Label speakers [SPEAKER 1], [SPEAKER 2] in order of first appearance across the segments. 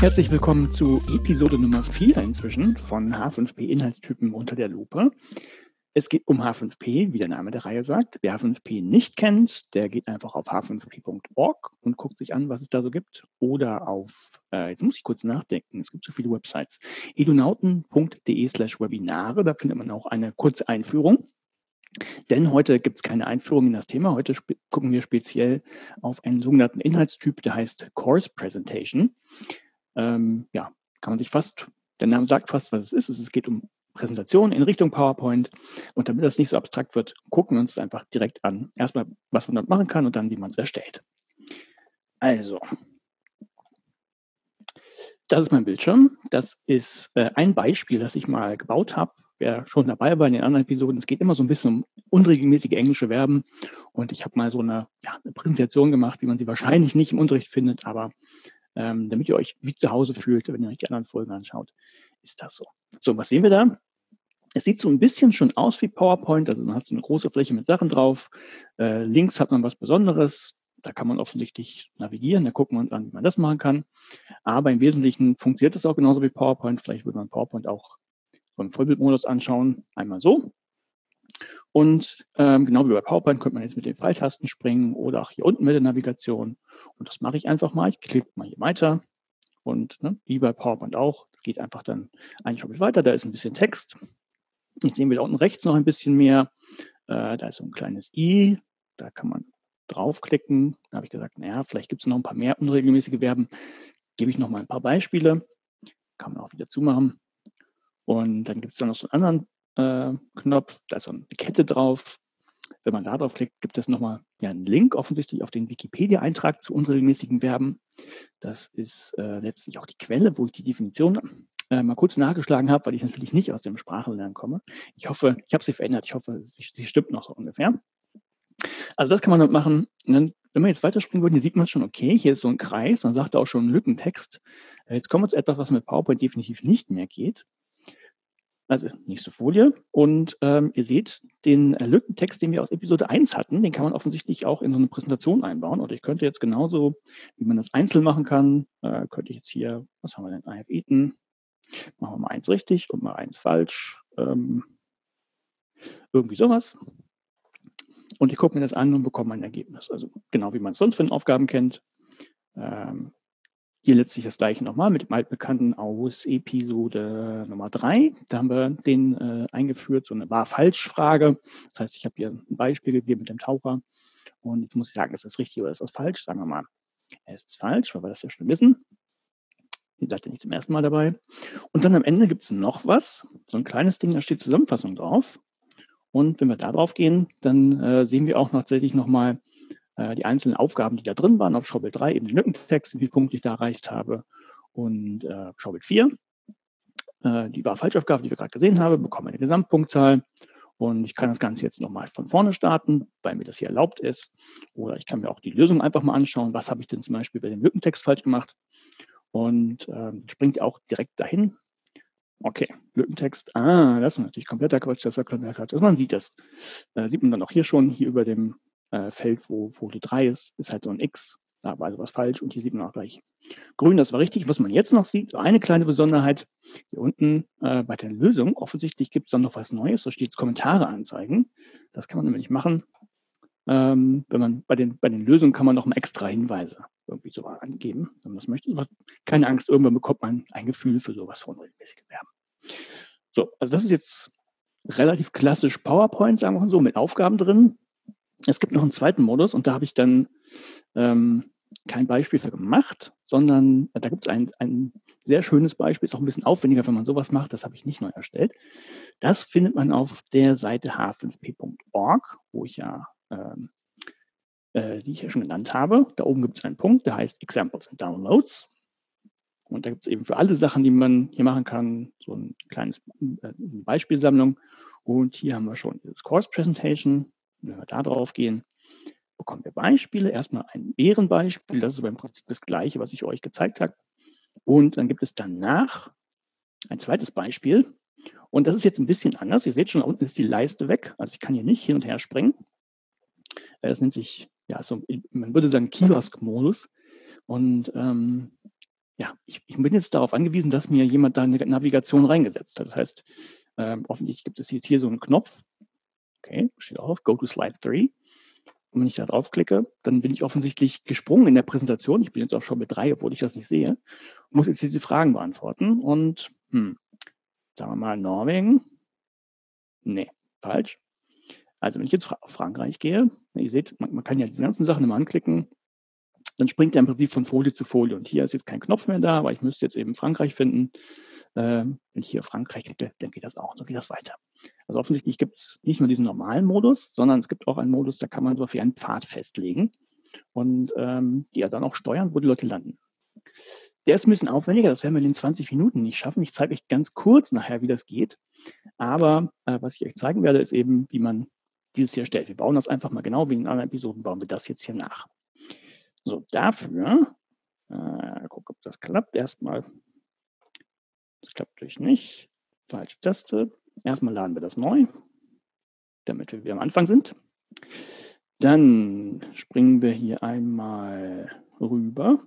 [SPEAKER 1] Herzlich willkommen zu Episode Nummer 4 inzwischen von H5P Inhaltstypen unter der Lupe. Es geht um H5P, wie der Name der Reihe sagt. Wer H5P nicht kennt, der geht einfach auf h5p.org und guckt sich an, was es da so gibt. Oder auf, äh, jetzt muss ich kurz nachdenken, es gibt so viele Websites, edunauten.de slash Webinare, da findet man auch eine kurze Einführung. Denn heute gibt es keine Einführung in das Thema. Heute gucken wir speziell auf einen sogenannten Inhaltstyp, der heißt Course Presentation. Ähm, ja, kann man sich fast, der Name sagt fast, was es ist. Es geht um Präsentation in Richtung PowerPoint. Und damit das nicht so abstrakt wird, gucken wir uns einfach direkt an. Erstmal, was man dort machen kann und dann, wie man es erstellt. Also, das ist mein Bildschirm. Das ist äh, ein Beispiel, das ich mal gebaut habe wer schon dabei war in den anderen Episoden, es geht immer so ein bisschen um unregelmäßige englische Verben. Und ich habe mal so eine, ja, eine, Präsentation gemacht, wie man sie wahrscheinlich nicht im Unterricht findet, aber ähm, damit ihr euch wie zu Hause fühlt, wenn ihr euch die anderen Folgen anschaut, ist das so. So, was sehen wir da? Es sieht so ein bisschen schon aus wie PowerPoint, also man hat so eine große Fläche mit Sachen drauf. Äh, links hat man was Besonderes, da kann man offensichtlich navigieren, da gucken wir uns an, wie man das machen kann. Aber im Wesentlichen funktioniert das auch genauso wie PowerPoint. Vielleicht würde man PowerPoint auch im Vollbildmodus anschauen. Einmal so. Und ähm, genau wie bei PowerPoint könnte man jetzt mit den Pfeiltasten springen oder auch hier unten mit der Navigation. Und das mache ich einfach mal. Ich klicke mal hier weiter. Und ne, wie bei PowerPoint auch, das geht einfach dann ein Schritt weiter. Da ist ein bisschen Text. Jetzt sehen wir da unten rechts noch ein bisschen mehr. Äh, da ist so ein kleines i. Da kann man draufklicken. Da habe ich gesagt, naja, vielleicht gibt es noch ein paar mehr unregelmäßige Verben. Gebe ich noch mal ein paar Beispiele. Kann man auch wieder zumachen. Und dann gibt es dann noch so einen anderen Knopf, da ist so eine Kette drauf. Wenn man da drauf klickt, gibt es nochmal ja, einen Link offensichtlich auf den Wikipedia-Eintrag zu unregelmäßigen Verben. Das ist äh, letztlich auch die Quelle, wo ich die Definition äh, mal kurz nachgeschlagen habe, weil ich natürlich nicht aus dem Sprachenlernen komme. Ich hoffe, ich habe sie verändert. Ich hoffe, sie, sie stimmt noch so ungefähr. Also das kann man machen. Dann, wenn man jetzt weiterspringen würde, hier sieht man schon, okay, hier ist so ein Kreis, dann sagt er auch schon Lückentext. Jetzt kommen wir zu etwas, was mit PowerPoint definitiv nicht mehr geht. Also nächste Folie. Und ähm, ihr seht, den äh, Lückentext, den wir aus Episode 1 hatten, den kann man offensichtlich auch in so eine Präsentation einbauen. Und ich könnte jetzt genauso, wie man das einzeln machen kann, äh, könnte ich jetzt hier, was haben wir denn? I have eaten. Machen wir mal eins richtig und mal eins falsch. Ähm, irgendwie sowas. Und ich gucke mir das an und bekomme ein Ergebnis. Also genau wie man es sonst von Aufgaben kennt. Ähm, hier letztlich das gleiche nochmal mit dem altbekannten aus Episode Nummer 3. Da haben wir den äh, eingeführt, so eine Wahr-Falsch-Frage. Das heißt, ich habe hier ein Beispiel gegeben mit dem Taucher. Und jetzt muss ich sagen, ist das richtig oder ist das falsch? Sagen wir mal, es ist falsch, weil wir das ja schon wissen. Ihr seid ja nicht zum ersten Mal dabei. Und dann am Ende gibt es noch was, so ein kleines Ding, da steht Zusammenfassung drauf. Und wenn wir da drauf gehen, dann äh, sehen wir auch tatsächlich nochmal äh, die einzelnen Aufgaben, die da drin waren, auf Schaubild 3 eben den Lückentext, wie viele Punkte ich da erreicht habe und äh, Schaubild 4, äh, die war Falschaufgabe, die wir gerade gesehen haben, bekomme eine Gesamtpunktzahl und ich kann das Ganze jetzt nochmal von vorne starten, weil mir das hier erlaubt ist. Oder ich kann mir auch die Lösung einfach mal anschauen. Was habe ich denn zum Beispiel bei dem Lückentext falsch gemacht? Und äh, springt auch direkt dahin. Okay, Lückentext. Ah, das ist natürlich kompletter Quatsch. Das war kompletter Quatsch. Also man sieht das. Äh, sieht man dann auch hier schon, hier über dem äh, Feld, wo Folie 3 ist, ist halt so ein X. Da war also was falsch und hier sieht man auch gleich grün, das war richtig. Was man jetzt noch sieht, so eine kleine Besonderheit, hier unten äh, bei der Lösung, offensichtlich gibt es dann noch was Neues, da steht Kommentare anzeigen. Das kann man nämlich machen. Ähm, wenn man bei den, bei den Lösungen kann man noch mal extra Hinweise irgendwie so angeben, wenn man das möchte. Aber keine Angst, irgendwann bekommt man ein Gefühl für sowas von regelmäßig Werben. So, also das ist jetzt relativ klassisch PowerPoint, sagen wir mal so, mit Aufgaben drin. Es gibt noch einen zweiten Modus und da habe ich dann ähm, kein Beispiel für gemacht, sondern da gibt es ein, ein sehr schönes Beispiel, ist auch ein bisschen aufwendiger, wenn man sowas macht, das habe ich nicht neu erstellt. Das findet man auf der Seite h5p.org, wo ich ja, ähm, äh, die ich ja schon genannt habe. Da oben gibt es einen Punkt, der heißt Examples and Downloads. Und da gibt es eben für alle Sachen, die man hier machen kann, so ein kleines äh, Beispielsammlung. Und hier haben wir schon das Course Presentation. Wenn wir da drauf gehen, bekommen wir Beispiele. Erstmal ein Bärenbeispiel, das ist aber im Prinzip das gleiche, was ich euch gezeigt habe. Und dann gibt es danach ein zweites Beispiel. Und das ist jetzt ein bisschen anders. Ihr seht schon, da unten ist die Leiste weg. Also ich kann hier nicht hin und her springen. Das nennt sich, ja, so, man würde sagen Kiosk-Modus. Und ähm, ja, ich, ich, bin jetzt darauf angewiesen, dass mir jemand da eine Navigation reingesetzt hat. Das heißt, ähm, hoffentlich gibt es jetzt hier so einen Knopf. Okay, steht auf, Go to Slide 3. Und wenn ich da draufklicke, dann bin ich offensichtlich gesprungen in der Präsentation. Ich bin jetzt auch schon mit drei, obwohl ich das nicht sehe. Muss jetzt diese Fragen beantworten. Und, hm, sagen wir mal, Norwegen. Nee, falsch. Also wenn ich jetzt auf Frankreich gehe, ihr seht, man, man kann ja diese ganzen Sachen immer anklicken, dann springt er im Prinzip von Folie zu Folie. Und hier ist jetzt kein Knopf mehr da, aber ich müsste jetzt eben Frankreich finden. Ähm, wenn ich hier Frankreich klicke, dann geht das auch, dann geht das weiter. Also offensichtlich gibt es nicht nur diesen normalen Modus, sondern es gibt auch einen Modus, da kann man so wie einen Pfad festlegen und ähm, ja dann auch steuern, wo die Leute landen. Der ist ein bisschen aufwendiger, das werden wir in den 20 Minuten nicht schaffen. Ich zeige euch ganz kurz nachher, wie das geht. Aber äh, was ich euch zeigen werde, ist eben, wie man dieses hier stellt. Wir bauen das einfach mal genau wie in anderen Episoden, bauen wir das jetzt hier nach. So, dafür, äh, gucken, ob das klappt. Erstmal, das klappt natürlich nicht. Falsche Taste. Erstmal laden wir das neu, damit wir am Anfang sind. Dann springen wir hier einmal rüber.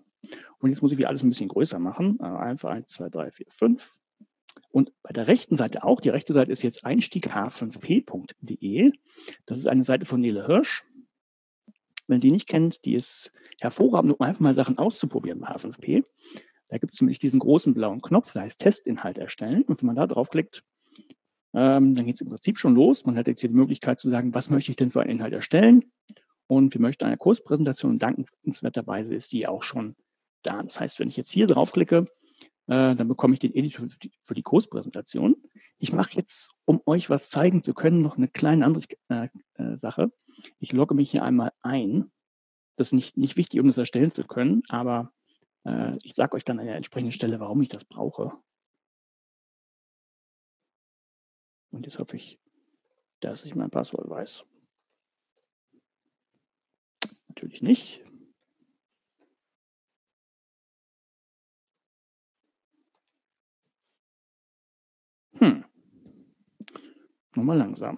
[SPEAKER 1] Und jetzt muss ich wieder alles ein bisschen größer machen. Einfach 1, 2, 3, 4, 5. Und bei der rechten Seite auch. Die rechte Seite ist jetzt einstieg-h5p.de. Das ist eine Seite von Nele Hirsch. Wenn ihr die nicht kennt, die ist hervorragend, um einfach mal Sachen auszuprobieren bei H5P. Da gibt es nämlich diesen großen blauen Knopf, der heißt Testinhalt erstellen. Und wenn man da draufklickt, ähm, dann geht es im Prinzip schon los. Man hat jetzt hier die Möglichkeit zu sagen, was möchte ich denn für einen Inhalt erstellen? Und wir möchten eine Kurspräsentation und dankenswerterweise ist die auch schon da. Das heißt, wenn ich jetzt hier draufklicke, äh, dann bekomme ich den Editor für die, für die Kurspräsentation. Ich mache jetzt, um euch was zeigen zu können, noch eine kleine andere äh, äh, Sache. Ich logge mich hier einmal ein. Das ist nicht, nicht wichtig, um das erstellen zu können, aber äh, ich sage euch dann an der entsprechenden Stelle, warum ich das brauche. Und jetzt hoffe ich, dass ich mein Passwort weiß. Natürlich nicht. Hm. Nochmal langsam.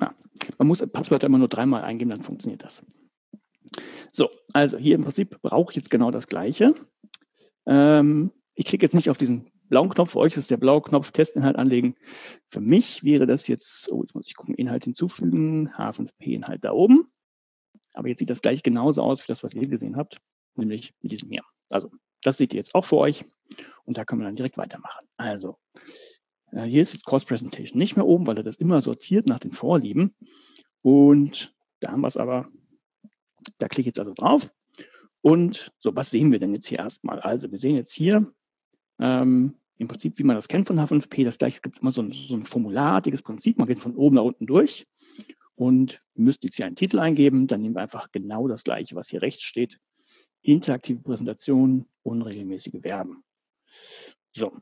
[SPEAKER 1] Ja, man muss Passwörter immer nur dreimal eingeben, dann funktioniert das. So, also hier im Prinzip brauche ich jetzt genau das Gleiche. Ähm, ich klicke jetzt nicht auf diesen blauen Knopf. Für euch ist der blaue Knopf Testinhalt anlegen. Für mich wäre das jetzt, oh, jetzt muss ich gucken, Inhalt hinzufügen, H5P-Inhalt da oben. Aber jetzt sieht das gleich genauso aus wie das, was ihr gesehen habt, nämlich mit diesem hier. Also das seht ihr jetzt auch für euch und da können wir dann direkt weitermachen. Also äh, hier ist jetzt Course Presentation nicht mehr oben, weil er das immer sortiert nach den Vorlieben. Und da haben wir es aber, da klicke ich jetzt also drauf. Und so, was sehen wir denn jetzt hier erstmal? Also wir sehen jetzt hier ähm, im Prinzip, wie man das kennt von H5P, das gleiche, es gibt immer so ein, so ein formularartiges Prinzip, man geht von oben nach unten durch und wir müssten jetzt hier einen Titel eingeben, dann nehmen wir einfach genau das gleiche, was hier rechts steht. Interaktive Präsentation, unregelmäßige Verben. So.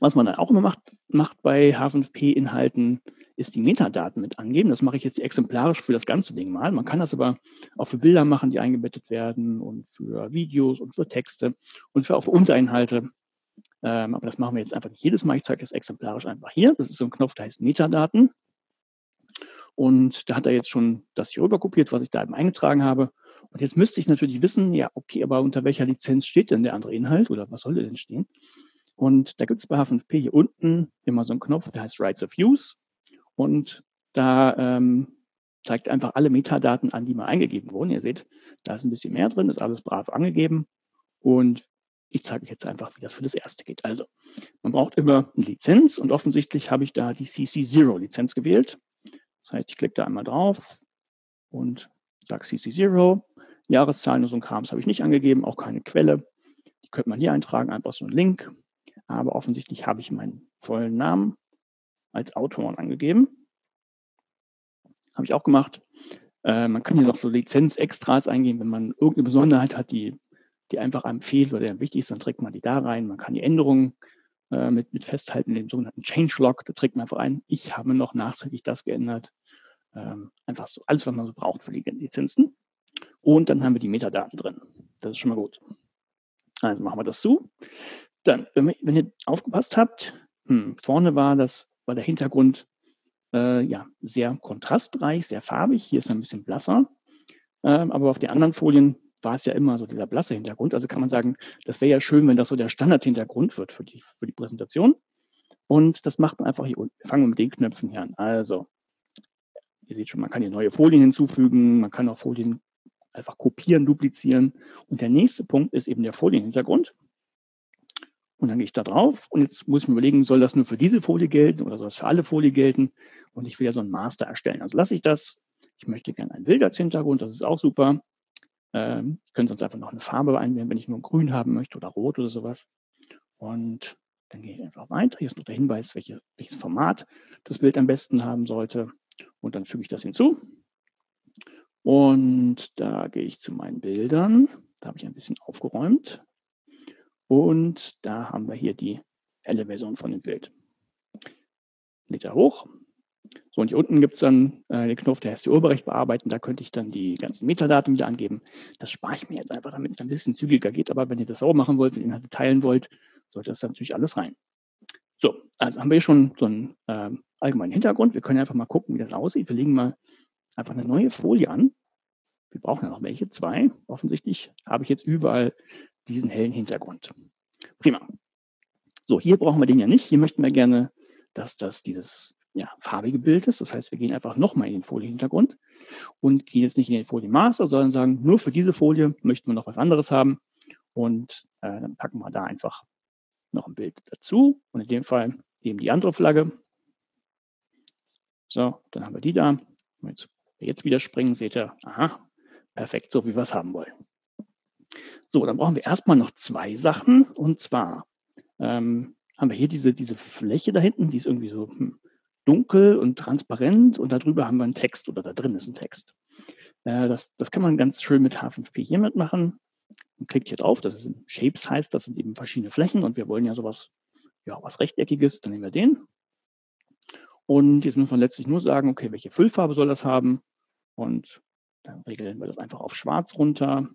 [SPEAKER 1] Was man dann auch immer macht, macht bei H5P-Inhalten, ist die Metadaten mit angeben. Das mache ich jetzt exemplarisch für das ganze Ding mal. Man kann das aber auch für Bilder machen, die eingebettet werden und für Videos und für Texte und für auch Unterinhalte. Ähm, aber das machen wir jetzt einfach nicht jedes Mal. Ich zeige das exemplarisch einfach hier. Das ist so ein Knopf, der heißt Metadaten. Und da hat er jetzt schon das hier rüberkopiert, was ich da eben eingetragen habe. Und jetzt müsste ich natürlich wissen, ja, okay, aber unter welcher Lizenz steht denn der andere Inhalt oder was soll der denn stehen? Und da gibt es bei H5P hier unten immer so einen Knopf, der heißt Rights of Use. Und da ähm, zeigt einfach alle Metadaten an, die mal eingegeben wurden. Ihr seht, da ist ein bisschen mehr drin, ist alles brav angegeben. Und ich zeige euch jetzt einfach, wie das für das erste geht. Also, man braucht immer eine Lizenz und offensichtlich habe ich da die CC0-Lizenz gewählt. Das heißt, ich klicke da einmal drauf und sage CC0. Jahreszahlen und so ein Krams habe ich nicht angegeben, auch keine Quelle. Die könnte man hier eintragen, einfach so ein Link. Aber offensichtlich habe ich meinen vollen Namen als Autoren angegeben. Habe ich auch gemacht. Äh, man kann hier noch so Lizenz-Extras eingeben, wenn man irgendeine Besonderheit hat, die, die einfach einem fehlt oder der wichtig ist, dann trägt man die da rein. Man kann die Änderungen äh, mit, mit festhalten, den sogenannten Changelog, da trägt man einfach ein, ich habe noch nachträglich das geändert. Ähm, einfach so alles, was man so braucht für die Lizenzen. Und dann haben wir die Metadaten drin. Das ist schon mal gut. Also machen wir das zu. Dann, wenn, wenn ihr aufgepasst habt, hm, vorne war das, war der Hintergrund äh, ja, sehr kontrastreich, sehr farbig. Hier ist er ein bisschen blasser. Ähm, aber auf den anderen Folien war es ja immer so dieser blasse Hintergrund. Also kann man sagen, das wäre ja schön, wenn das so der Standardhintergrund wird für die, für die Präsentation. Und das macht man einfach hier unten. Wir fangen mit den Knöpfen hier an. Also, ihr seht schon, man kann hier neue Folien hinzufügen, man kann auch Folien einfach kopieren, duplizieren. Und der nächste Punkt ist eben der Folienhintergrund. Und dann gehe ich da drauf und jetzt muss ich mir überlegen, soll das nur für diese Folie gelten oder soll das für alle Folien gelten? Und ich will ja so ein Master erstellen. Also lasse ich das. Ich möchte gerne ein Bild als Hintergrund, das ist auch super. Ähm, ich könnte sonst einfach noch eine Farbe einwählen, wenn ich nur grün haben möchte oder rot oder sowas. Und dann gehe ich einfach weiter. Hier ist noch der Hinweis, welche, welches Format das Bild am besten haben sollte. Und dann füge ich das hinzu. Und da gehe ich zu meinen Bildern. Da habe ich ein bisschen aufgeräumt. Und da haben wir hier die helle Version von dem Bild. Liter hoch. So, und hier unten gibt es dann äh, den Knopf, der heißt die Urheberrecht bearbeiten. Da könnte ich dann die ganzen Metadaten wieder angeben. Das spare ich mir jetzt einfach, damit es ein bisschen zügiger geht. Aber wenn ihr das auch machen wollt, wenn ihr Inhalte teilen wollt, sollte das natürlich alles rein. So, also haben wir schon so einen äh, allgemeinen Hintergrund. Wir können einfach mal gucken, wie das aussieht. Wir legen mal einfach eine neue Folie an. Wir brauchen ja noch welche, zwei. Offensichtlich habe ich jetzt überall diesen hellen Hintergrund. Prima. So, hier brauchen wir den ja nicht. Hier möchten wir gerne, dass das dieses ja, farbige Bild ist. Das heißt, wir gehen einfach nochmal in den Folienhintergrund und gehen jetzt nicht in den Folienmaster, sondern sagen, nur für diese Folie möchten wir noch was anderes haben. Und äh, dann packen wir da einfach noch ein Bild dazu. Und in dem Fall eben die andere Flagge. So, dann haben wir die da. Jetzt, jetzt wieder springen, seht ihr, aha, perfekt, so wie wir es haben wollen. So, dann brauchen wir erstmal noch zwei Sachen. Und zwar ähm, haben wir hier diese, diese Fläche da hinten, die ist irgendwie so hm, dunkel und transparent und darüber haben wir einen Text oder da drin ist ein Text. Äh, das, das kann man ganz schön mit H5P hier mitmachen. Man klickt hier drauf, das ist Shapes heißt, das sind eben verschiedene Flächen und wir wollen ja sowas, ja, was Rechteckiges, dann nehmen wir den. Und jetzt müssen wir letztlich nur sagen, okay, welche Füllfarbe soll das haben? Und dann regeln wir das einfach auf schwarz runter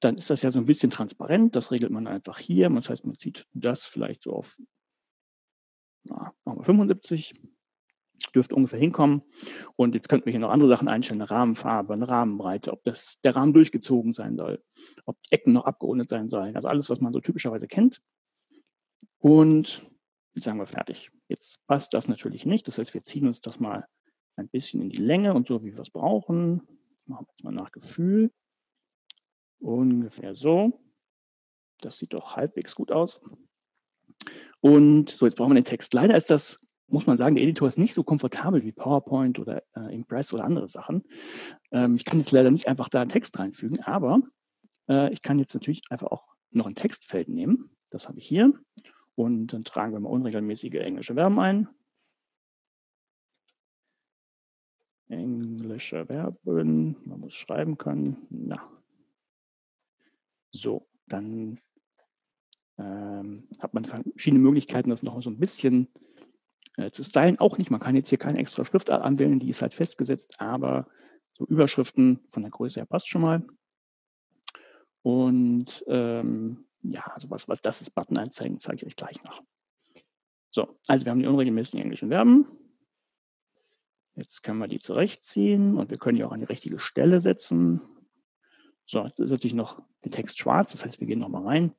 [SPEAKER 1] dann ist das ja so ein bisschen transparent. Das regelt man einfach hier. Das heißt, man zieht das vielleicht so auf na, 75. Dürfte ungefähr hinkommen. Und jetzt könnten wir hier noch andere Sachen einstellen, eine Rahmenfarbe, eine Rahmenbreite, ob das, der Rahmen durchgezogen sein soll, ob Ecken noch abgerundet sein sollen. Also alles, was man so typischerweise kennt. Und jetzt sagen wir fertig. Jetzt passt das natürlich nicht. Das heißt, wir ziehen uns das mal ein bisschen in die Länge und so, wie wir es brauchen. Machen wir jetzt mal nach Gefühl. Ungefähr so. Das sieht doch halbwegs gut aus. Und so, jetzt brauchen wir den Text. Leider ist das, muss man sagen, der Editor ist nicht so komfortabel wie PowerPoint oder äh, Impress oder andere Sachen. Ähm, ich kann jetzt leider nicht einfach da einen Text reinfügen, aber äh, ich kann jetzt natürlich einfach auch noch ein Textfeld nehmen. Das habe ich hier. Und dann tragen wir mal unregelmäßige englische Verben ein. Englische Verben, man muss schreiben können. Na, so, dann ähm, hat man verschiedene Möglichkeiten, das noch so ein bisschen äh, zu stylen. Auch nicht, man kann jetzt hier keine extra Schriftart anwählen, die ist halt festgesetzt, aber so Überschriften von der Größe her passt schon mal. Und ähm, ja, also was, das ist, Button einzeigen, zeige ich euch gleich noch. So, also wir haben die unregelmäßigen englischen Verben. Jetzt können wir die zurechtziehen und wir können die auch an die richtige Stelle setzen. So, jetzt ist natürlich noch der Text schwarz, das heißt, wir gehen nochmal rein.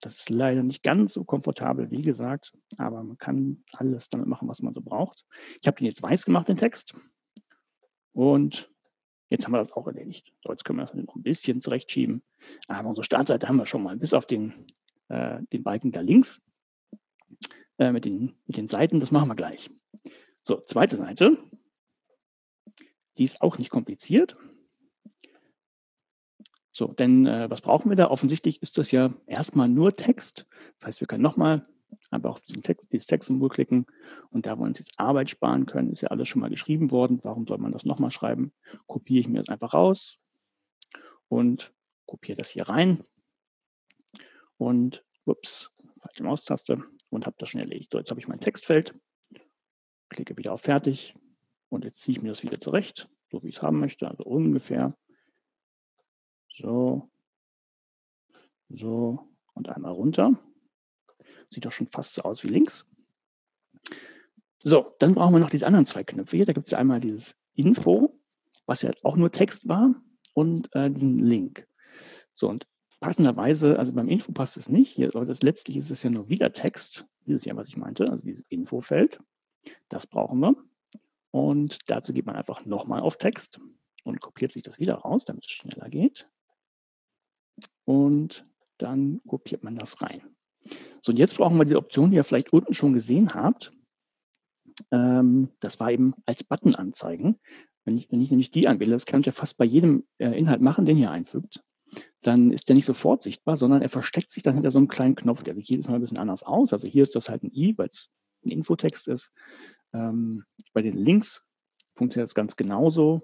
[SPEAKER 1] Das ist leider nicht ganz so komfortabel, wie gesagt, aber man kann alles damit machen, was man so braucht. Ich habe den jetzt weiß gemacht, den Text. Und jetzt haben wir das auch erledigt. So, jetzt können wir das noch ein bisschen zurechtschieben. Aber unsere Startseite haben wir schon mal, bis auf den, äh, den Balken da links äh, mit, den, mit den Seiten. Das machen wir gleich. So, zweite Seite. Die ist auch nicht kompliziert. So, denn äh, was brauchen wir da? Offensichtlich ist das ja erstmal nur Text. Das heißt, wir können nochmal einfach auf diesen Text, dieses Textsymbol klicken und da wir uns jetzt Arbeit sparen können, ist ja alles schon mal geschrieben worden. Warum soll man das nochmal schreiben? Kopiere ich mir das einfach raus und kopiere das hier rein und ups, falsche Maustaste und habe das schon erledigt. So, jetzt habe ich mein Textfeld, klicke wieder auf Fertig und jetzt ziehe ich mir das wieder zurecht, so wie ich es haben möchte, also ungefähr so. So. Und einmal runter. Sieht doch schon fast so aus wie links. So, dann brauchen wir noch diese anderen zwei Knöpfe hier. Da gibt es ja einmal dieses Info, was ja auch nur Text war, und äh, diesen Link. So, und passenderweise, also beim Info passt es nicht, hier, aber das letztlich ist es ja nur wieder Text, dieses hier, was ich meinte, also dieses Infofeld. Das brauchen wir. Und dazu geht man einfach nochmal auf Text und kopiert sich das wieder raus, damit es schneller geht. Und dann kopiert man das rein. So, und jetzt brauchen wir diese Option, die ihr vielleicht unten schon gesehen habt. Ähm, das war eben als Button anzeigen. Wenn ich, wenn ich nämlich die anwähle, das kann ich ja fast bei jedem äh, Inhalt machen, den ihr einfügt, dann ist der nicht sofort sichtbar, sondern er versteckt sich dann hinter so einem kleinen Knopf. Der sieht jedes Mal ein bisschen anders aus. Also hier ist das halt ein i, weil es ein Infotext ist. Ähm, bei den Links funktioniert das ganz genauso.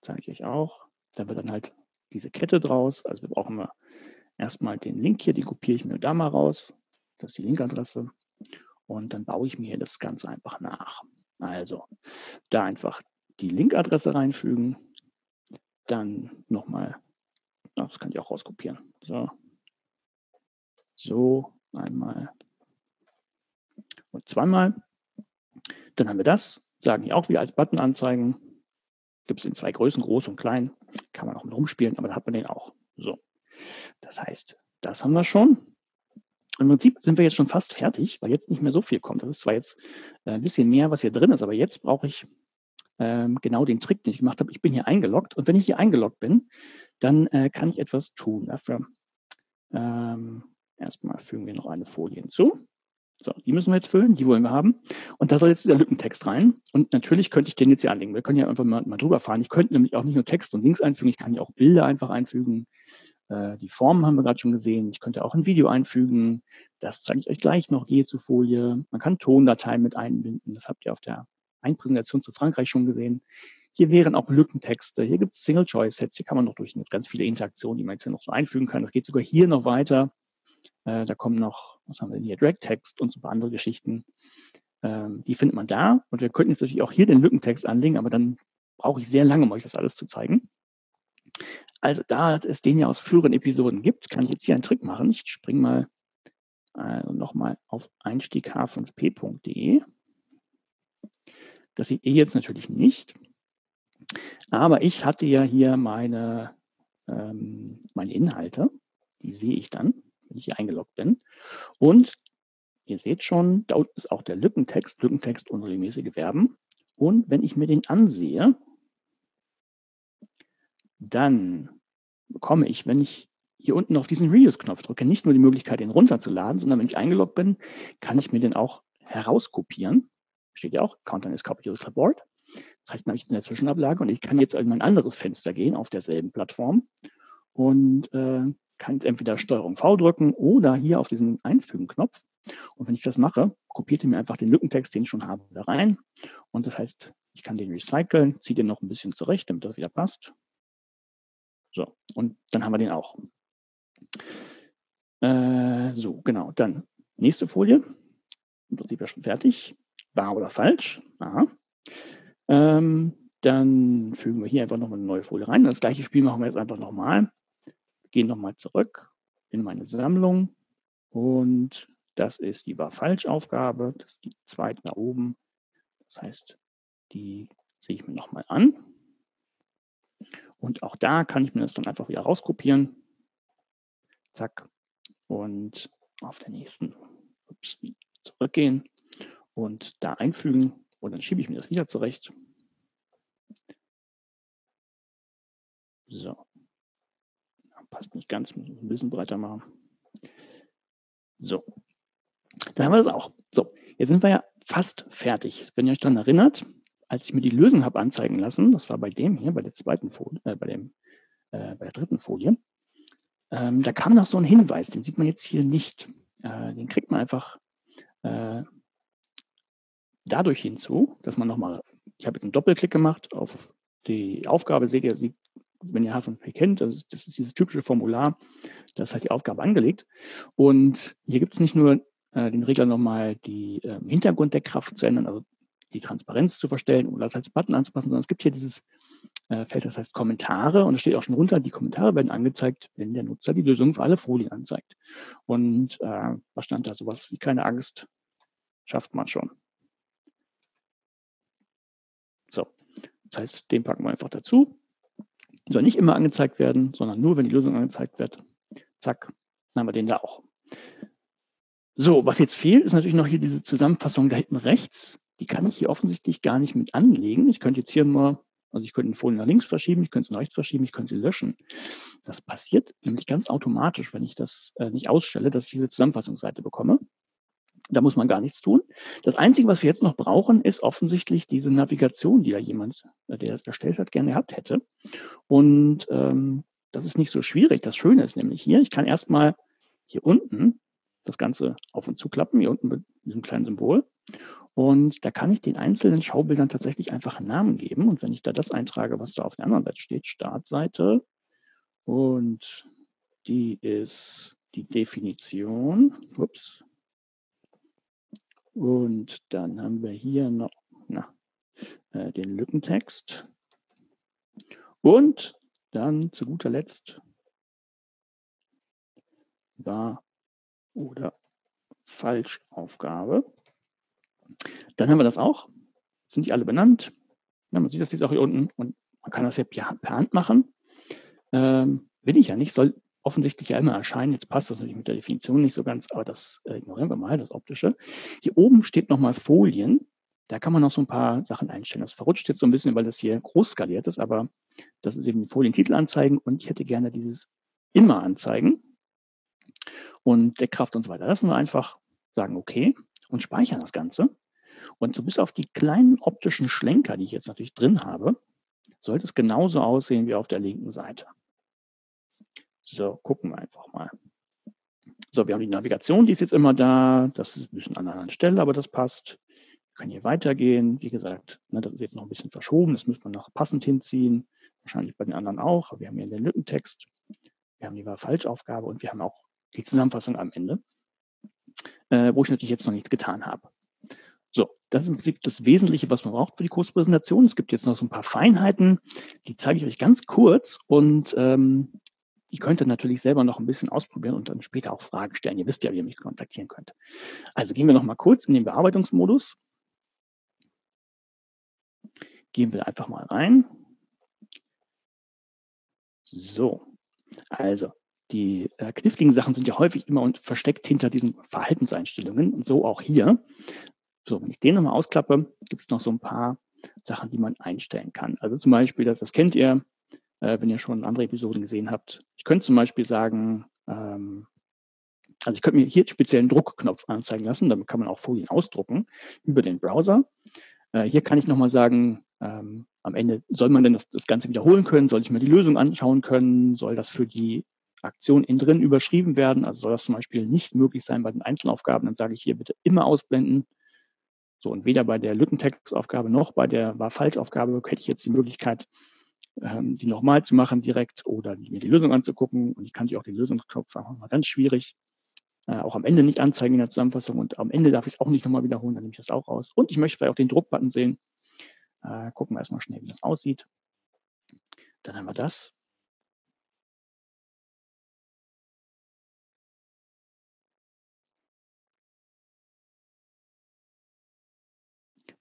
[SPEAKER 1] Zeige ich euch auch. Da wird dann halt diese Kette draus. Also wir brauchen wir erstmal den Link hier, den kopiere ich mir da mal raus. Das ist die Linkadresse. Und dann baue ich mir das Ganze einfach nach. Also da einfach die Linkadresse reinfügen. Dann nochmal, das kann ich auch rauskopieren. So, so einmal und zweimal. Dann haben wir das, sagen hier auch wieder als Button anzeigen. Gibt es in zwei Größen, groß und klein. Kann man auch mit rumspielen, aber da hat man den auch. So. Das heißt, das haben wir schon. Im Prinzip sind wir jetzt schon fast fertig, weil jetzt nicht mehr so viel kommt. Das ist zwar jetzt äh, ein bisschen mehr, was hier drin ist, aber jetzt brauche ich ähm, genau den Trick, den ich gemacht habe. Ich bin hier eingeloggt und wenn ich hier eingeloggt bin, dann äh, kann ich etwas tun. Dafür ähm, erstmal fügen wir noch eine Folie hinzu. So, die müssen wir jetzt füllen, die wollen wir haben. Und da soll jetzt dieser Lückentext rein. Und natürlich könnte ich den jetzt hier anlegen. Wir können ja einfach mal, mal drüber fahren. Ich könnte nämlich auch nicht nur Text und Links einfügen, ich kann ja auch Bilder einfach einfügen. Äh, die Formen haben wir gerade schon gesehen. Ich könnte auch ein Video einfügen. Das zeige ich euch gleich noch. Gehe zu Folie. Man kann Tondateien mit einbinden. Das habt ihr auf der Einpräsentation zu Frankreich schon gesehen. Hier wären auch Lückentexte. Hier gibt es Single-Choice-Sets. Hier kann man noch durch ganz viele Interaktionen, die man jetzt hier noch so einfügen kann. Das geht sogar hier noch weiter. Äh, da kommen noch, was haben wir denn hier, Drag-Text und so ein paar andere Geschichten. Ähm, die findet man da. Und wir könnten jetzt natürlich auch hier den Lückentext anlegen, aber dann brauche ich sehr lange, um euch das alles zu zeigen. Also da es den ja aus früheren Episoden gibt, kann ich jetzt hier einen Trick machen. Ich springe mal äh, nochmal auf einstieghf5p.de. Das seht ihr jetzt natürlich nicht. Aber ich hatte ja hier meine, ähm, meine Inhalte. Die sehe ich dann ich eingeloggt bin. Und ihr seht schon, da unten ist auch der Lückentext, Lückentext unregelmäßige Verben. Und wenn ich mir den ansehe, dann bekomme ich, wenn ich hier unten auf diesen Reuse-Knopf drücke, nicht nur die Möglichkeit, den runterzuladen, sondern wenn ich eingeloggt bin, kann ich mir den auch herauskopieren. Steht ja auch, Countdown is copied to the clipboard. Das heißt, dann habe ich jetzt eine Zwischenablage und ich kann jetzt in mein anderes Fenster gehen auf derselben Plattform und äh, kann entweder Steuerung V drücken oder hier auf diesen Einfügen-Knopf. Und wenn ich das mache, kopiert er mir einfach den Lückentext, den ich schon habe, da rein. Und das heißt, ich kann den recyceln, ziehe den noch ein bisschen zurecht, damit das wieder passt. So, und dann haben wir den auch. Äh, so, genau. Dann nächste Folie. Im Prinzip ja schon fertig. Wahr oder falsch? Aha. Ähm, dann fügen wir hier einfach nochmal eine neue Folie rein. Das gleiche Spiel machen wir jetzt einfach nochmal gehe nochmal zurück in meine Sammlung und das ist die War-Falsch-Aufgabe. Das ist die zweite da oben. Das heißt, die sehe ich mir nochmal an. Und auch da kann ich mir das dann einfach wieder rauskopieren. Zack. Und auf der nächsten ups, zurückgehen und da einfügen. Und dann schiebe ich mir das wieder zurecht. So passt nicht ganz, ein bisschen breiter machen. So, dann haben wir das auch. So, jetzt sind wir ja fast fertig. Wenn ihr euch daran erinnert, als ich mir die Lösung habe anzeigen lassen, das war bei dem hier, bei der zweiten Folie, äh, bei, dem, äh, bei der dritten Folie, ähm, da kam noch so ein Hinweis, den sieht man jetzt hier nicht. Äh, den kriegt man einfach äh, dadurch hinzu, dass man nochmal, ich habe jetzt einen Doppelklick gemacht auf die Aufgabe, seht ihr, sie wenn ihr H5P kennt, das ist, das ist dieses typische Formular, das hat die Aufgabe angelegt. Und hier gibt es nicht nur äh, den Regler nochmal die äh, Hintergrund der Kraft zu ändern, also die Transparenz zu verstellen oder das als Button anzupassen, sondern es gibt hier dieses äh, Feld, das heißt Kommentare und da steht auch schon runter, die Kommentare werden angezeigt, wenn der Nutzer die Lösung für alle Folien anzeigt. Und äh, was stand da? Sowas wie keine Angst, schafft man schon. So, das heißt, den packen wir einfach dazu. Soll nicht immer angezeigt werden, sondern nur, wenn die Lösung angezeigt wird. Zack, dann haben wir den da auch. So, was jetzt fehlt, ist natürlich noch hier diese Zusammenfassung da hinten rechts. Die kann ich hier offensichtlich gar nicht mit anlegen. Ich könnte jetzt hier nur, also ich könnte den Folien nach links verschieben, ich könnte sie nach rechts verschieben, ich könnte sie löschen. Das passiert nämlich ganz automatisch, wenn ich das äh, nicht ausstelle, dass ich diese Zusammenfassungsseite bekomme. Da muss man gar nichts tun. Das Einzige, was wir jetzt noch brauchen, ist offensichtlich diese Navigation, die da jemand, äh, der es erstellt hat, gerne gehabt hätte. Und ähm, das ist nicht so schwierig. Das Schöne ist nämlich hier, ich kann erstmal hier unten das Ganze auf und zu klappen, hier unten mit diesem kleinen Symbol. Und da kann ich den einzelnen Schaubildern tatsächlich einfach einen Namen geben. Und wenn ich da das eintrage, was da auf der anderen Seite steht, Startseite, und die ist die Definition, ups, und dann haben wir hier noch na, äh, den Lückentext. Und dann zu guter Letzt war oder Falschaufgabe. Dann haben wir das auch. Sind die alle benannt? Ja, man sieht das jetzt auch hier unten und man kann das ja per Hand machen. Ähm, will ich ja nicht, soll offensichtlich ja immer erscheinen. Jetzt passt das natürlich mit der Definition nicht so ganz, aber das äh, ignorieren wir mal, das Optische. Hier oben steht nochmal Folien. Da kann man noch so ein paar Sachen einstellen. Das verrutscht jetzt so ein bisschen, weil das hier groß skaliert ist, aber das ist eben die Folientitel anzeigen und ich hätte gerne dieses immer anzeigen und Deckkraft und so weiter. Lassen wir einfach sagen, okay, und speichern das Ganze. Und so bis auf die kleinen optischen Schlenker, die ich jetzt natürlich drin habe, sollte es genauso aussehen wie auf der linken Seite. So, gucken wir einfach mal. So, wir haben die Navigation, die ist jetzt immer da. Das ist ein bisschen an einer anderen Stelle, aber das passt. Wir können hier weitergehen. Wie gesagt, ne, das ist jetzt noch ein bisschen verschoben. Das müsste man noch passend hinziehen. Wahrscheinlich bei den anderen auch. Aber wir haben hier den Lückentext. Wir haben die Falschaufgabe und wir haben auch die Zusammenfassung am Ende, äh, wo ich natürlich jetzt noch nichts getan habe. So, das ist im Prinzip das Wesentliche, was man braucht für die Kurspräsentation. Es gibt jetzt noch so ein paar Feinheiten, die zeige ich euch ganz kurz und ähm, ihr könnt natürlich selber noch ein bisschen ausprobieren und dann später auch Fragen stellen. Ihr wisst ja, wie ihr mich kontaktieren könnt. Also gehen wir noch mal kurz in den Bearbeitungsmodus. Gehen wir einfach mal rein. So, also die äh, kniffligen Sachen sind ja häufig immer und versteckt hinter diesen Verhaltenseinstellungen und so auch hier. So, wenn ich den nochmal ausklappe, gibt es noch so ein paar Sachen, die man einstellen kann. Also zum Beispiel, das, das kennt ihr, äh, wenn ihr schon andere Episoden gesehen habt. Ich könnte zum Beispiel sagen, ähm, also ich könnte mir hier speziellen Druckknopf anzeigen lassen, damit kann man auch Folien ausdrucken über den Browser. Äh, hier kann ich nochmal sagen, ähm, am Ende soll man denn das, das Ganze wiederholen können, soll ich mir die Lösung anschauen können, soll das für die Aktion innen drin überschrieben werden. Also soll das zum Beispiel nicht möglich sein bei den Einzelaufgaben, dann sage ich hier bitte immer ausblenden. So, und weder bei der Lückentextaufgabe noch bei der War-Falsch-Aufgabe hätte ich jetzt die Möglichkeit, ähm, die nochmal zu machen direkt oder mir die Lösung anzugucken. Und ich kann die auch den Lösungsknopf einfach mal ganz schwierig äh, auch am Ende nicht anzeigen in der Zusammenfassung. Und am Ende darf ich es auch nicht nochmal wiederholen, dann nehme ich das auch raus. Und ich möchte vielleicht auch den Druckbutton sehen. Äh, gucken wir erstmal schnell, wie das aussieht. Dann haben wir das.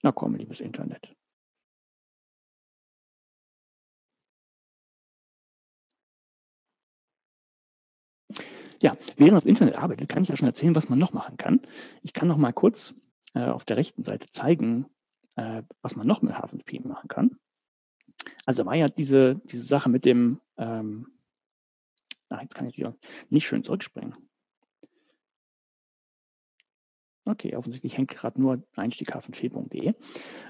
[SPEAKER 1] Na komm, liebes Internet. Ja, während das Internet arbeitet, kann ich ja schon erzählen, was man noch machen kann. Ich kann noch mal kurz äh, auf der rechten Seite zeigen, äh, was man noch mit HFNP machen kann. Also war ja diese, diese Sache mit dem, ähm, ach, jetzt kann ich wieder nicht schön zurückspringen. Okay, offensichtlich hängt gerade nur einstieghafenfee.de. Äh,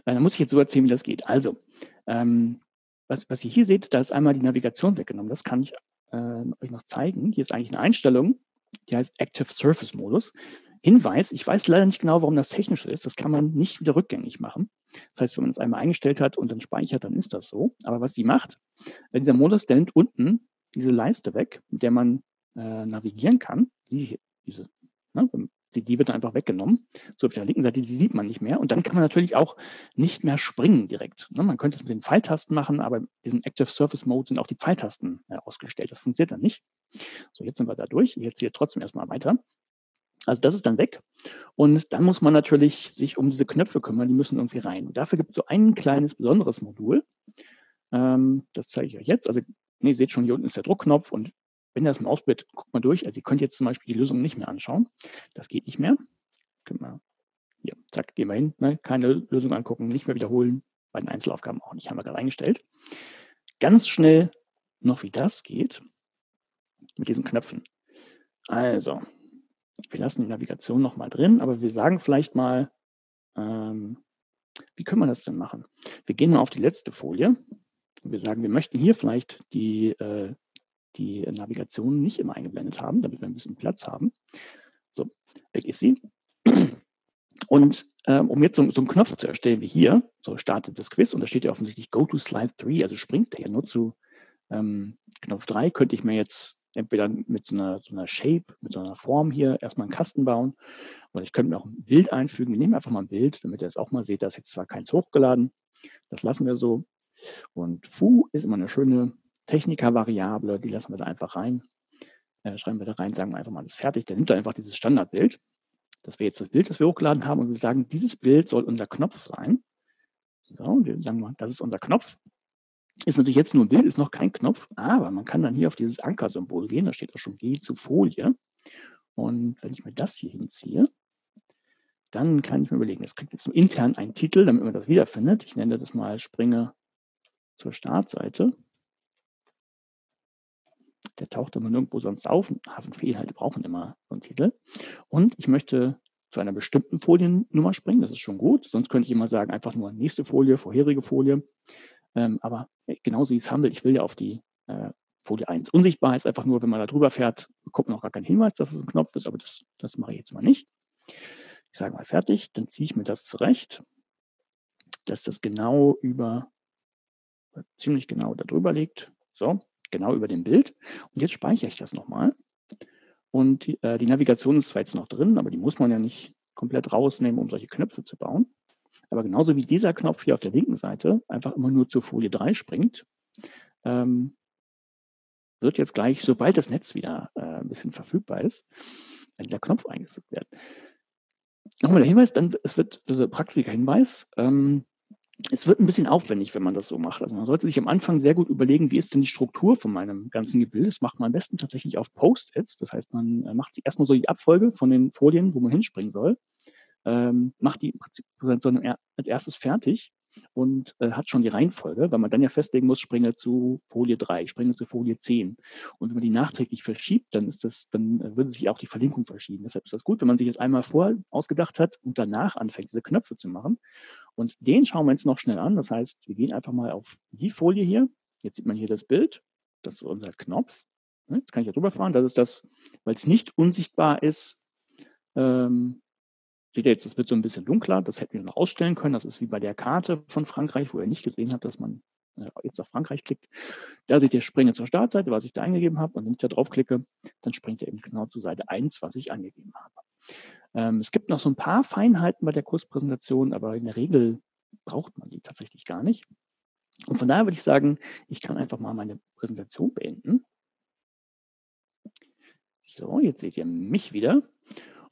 [SPEAKER 1] dann muss ich jetzt so erzählen, wie das geht. Also, ähm, was, was ihr hier seht, da ist einmal die Navigation weggenommen. Das kann ich äh, euch noch zeigen. Hier ist eigentlich eine Einstellung, die heißt Active Surface Modus. Hinweis, ich weiß leider nicht genau, warum das technisch ist. Das kann man nicht wieder rückgängig machen. Das heißt, wenn man es einmal eingestellt hat und dann speichert, dann ist das so. Aber was sie macht, äh, dieser Modus, der nimmt unten diese Leiste weg, mit der man äh, navigieren kann. Die, diese, ne, die, die wird dann einfach weggenommen. So auf der linken Seite, die sieht man nicht mehr. Und dann kann man natürlich auch nicht mehr springen direkt. Ne? Man könnte es mit den Pfeiltasten machen, aber in diesem Active Surface Mode sind auch die Pfeiltasten äh, ausgestellt. Das funktioniert dann nicht. So, jetzt sind wir da durch. Jetzt hier trotzdem erstmal weiter. Also das ist dann weg. Und dann muss man natürlich sich um diese Knöpfe kümmern, die müssen irgendwie rein. Und dafür gibt es so ein kleines besonderes Modul. Ähm, das zeige ich euch jetzt. Also, ihr seht schon, hier unten ist der Druckknopf und wenn das mal ausbildet, guckt mal durch. Also ihr könnt jetzt zum Beispiel die Lösung nicht mehr anschauen. Das geht nicht mehr. Können wir hier, zack, gehen wir hin. Ne? Keine Lösung angucken, nicht mehr wiederholen. Bei den Einzelaufgaben auch nicht, haben wir gerade eingestellt. Ganz schnell noch, wie das geht mit diesen Knöpfen. Also, wir lassen die Navigation nochmal drin, aber wir sagen vielleicht mal, ähm, wie können wir das denn machen? Wir gehen mal auf die letzte Folie und wir sagen, wir möchten hier vielleicht die, äh, die Navigation nicht immer eingeblendet haben, damit wir ein bisschen Platz haben. So, weg ist sie. Und ähm, um jetzt so, so, einen Knopf zu erstellen wie hier, so startet das Quiz und da steht ja offensichtlich Go to Slide 3, also springt der ja nur zu ähm, Knopf 3, könnte ich mir jetzt entweder mit so einer, so einer Shape, mit so einer Form hier erstmal einen Kasten bauen oder ich könnte mir auch ein Bild einfügen. Wir nehmen einfach mal ein Bild, damit ihr es auch mal seht. Da ist jetzt zwar keins hochgeladen, das lassen wir so. Und Fu ist immer eine schöne Techniker-Variable, die lassen wir da einfach rein. Äh, schreiben wir da rein, sagen wir einfach mal, das ist fertig. Dann nimmt er einfach dieses Standardbild. Das wäre jetzt das Bild, das wir hochgeladen haben. Und wir sagen, dieses Bild soll unser Knopf sein. So, und wir sagen mal, das ist unser Knopf. Ist natürlich jetzt nur ein Bild, ist noch kein Knopf, aber man kann dann hier auf dieses Ankersymbol gehen. Da steht auch schon G zu Folie. Und wenn ich mir das hier hinziehe, dann kann ich mir überlegen, es kriegt jetzt intern einen Titel, damit man das wiederfindet. Ich nenne das mal Springe zur Startseite. Der taucht immer nirgendwo sonst auf. Hafenfehlhalte brauchen immer so einen Titel. Und ich möchte zu einer bestimmten Foliennummer springen. Das ist schon gut. Sonst könnte ich immer sagen, einfach nur nächste Folie, vorherige Folie. Ähm, aber genauso wie es handelt, ich will ja auf die äh, Folie 1. Unsichtbar ist einfach nur, wenn man da drüber fährt, bekommt man noch gar keinen Hinweis, dass es ein Knopf ist, aber das, das mache ich jetzt mal nicht. Ich sage mal fertig, dann ziehe ich mir das zurecht, dass das genau über, ziemlich genau da drüber liegt. So, genau über dem Bild. Und jetzt speichere ich das nochmal. Und die, äh, die Navigation ist zwar jetzt noch drin, aber die muss man ja nicht komplett rausnehmen, um solche Knöpfe zu bauen. Aber genauso wie dieser Knopf hier auf der linken Seite einfach immer nur zur Folie 3 springt, ähm, wird jetzt gleich, sobald das Netz wieder äh, ein bisschen verfügbar ist, dieser Knopf eingefügt werden. Nochmal der Hinweis, dann, es wird, dieser Praktiker-Hinweis, ähm, es wird ein bisschen aufwendig, wenn man das so macht. Also man sollte sich am Anfang sehr gut überlegen, wie ist denn die Struktur von meinem ganzen Gebild. Das macht man am besten tatsächlich auf Post-its. Das heißt, man äh, macht sich erstmal so die Abfolge von den Folien, wo man hinspringen soll ähm, macht die Präsentation als erstes fertig und äh, hat schon die Reihenfolge, weil man dann ja festlegen muss, springe zu Folie 3, springe zu Folie 10. Und wenn man die nachträglich verschiebt, dann ist das, dann äh, würde sich auch die Verlinkung verschieben. Deshalb ist das gut, wenn man sich jetzt einmal vor ausgedacht hat und danach anfängt, diese Knöpfe zu machen. Und den schauen wir jetzt noch schnell an. Das heißt, wir gehen einfach mal auf die Folie hier. Jetzt sieht man hier das Bild. Das ist unser Knopf. Jetzt kann ich da drüber fahren. Das ist das, weil es nicht unsichtbar ist, ähm, Seht ihr jetzt, das wird so ein bisschen dunkler, das hätten wir noch ausstellen können. Das ist wie bei der Karte von Frankreich, wo ihr nicht gesehen habt, dass man äh, jetzt auf Frankreich klickt. Da seht ihr Springe zur Startseite, was ich da eingegeben habe. Und wenn ich da draufklicke, dann springt ihr eben genau zur Seite 1, was ich angegeben habe. Ähm, es gibt noch so ein paar Feinheiten bei der Kurspräsentation, aber in der Regel braucht man die tatsächlich gar nicht. Und von daher würde ich sagen, ich kann einfach mal meine Präsentation beenden. So, jetzt seht ihr mich wieder.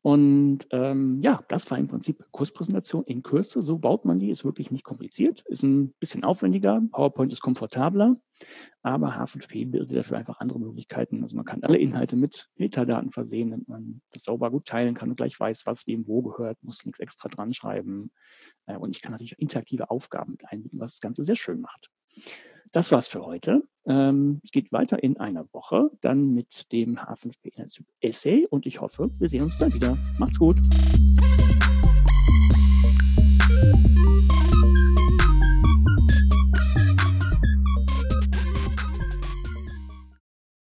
[SPEAKER 1] Und ähm, ja, das war im Prinzip Kurspräsentation in Kürze. So baut man die, ist wirklich nicht kompliziert, ist ein bisschen aufwendiger. PowerPoint ist komfortabler, aber H5P bietet dafür einfach andere Möglichkeiten. Also man kann alle Inhalte mit Metadaten versehen, damit man das sauber gut teilen kann und gleich weiß, was wem wo gehört, muss nichts extra dran schreiben. Äh, und ich kann natürlich interaktive Aufgaben mit einbinden, was das Ganze sehr schön macht. Das war's für heute. Ähm, es geht weiter in einer Woche, dann mit dem H5P Inhaltstyp Essay und ich hoffe, wir sehen uns dann wieder. Macht's gut.